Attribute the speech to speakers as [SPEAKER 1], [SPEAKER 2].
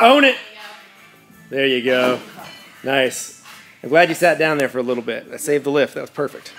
[SPEAKER 1] Own it. There you go. Nice. I'm glad you sat down there for a little bit. That saved the lift. That was perfect.